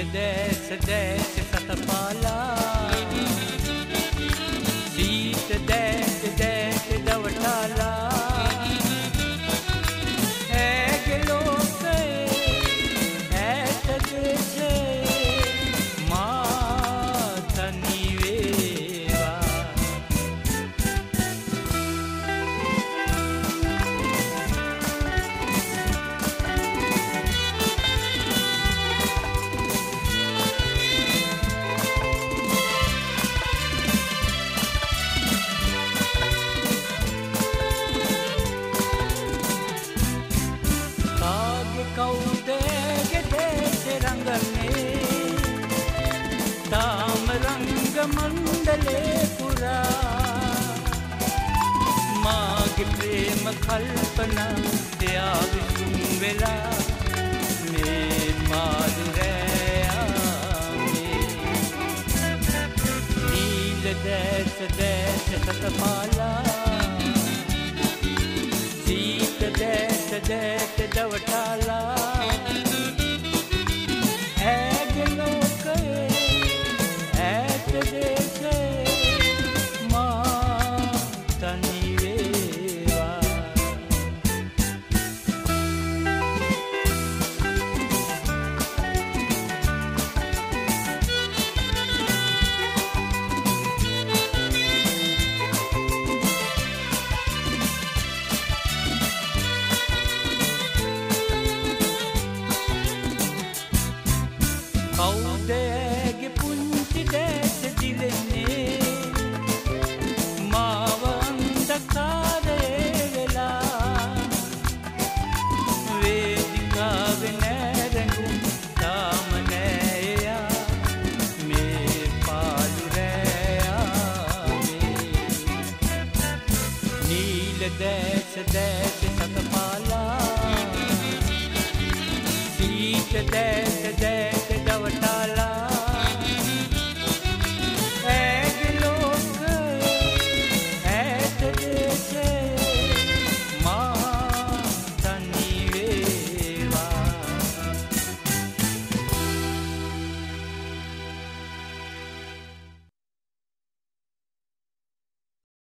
sede sede sede sede sede sede sede sede sede කවුද ගෙදෙට රඟන්නේ තාම රංග මණ්ඩලේ පුරා මාගේ ප්‍රේම කල්පනා එයා විසුම් වෙලා මේ මාදුරෑයා මේ දීල දැස දැස සතපාලා දැස දැස කෞදෑගේ පුංචි දැස දිලෙන්නේ? මාවන්දකාරය වෙලා. වේදිකාව නෑරැඟුම් තාම නෑයා. මේ පාලුරෑයාවේ නීල දැස දැස සතපාලා. සීත දැස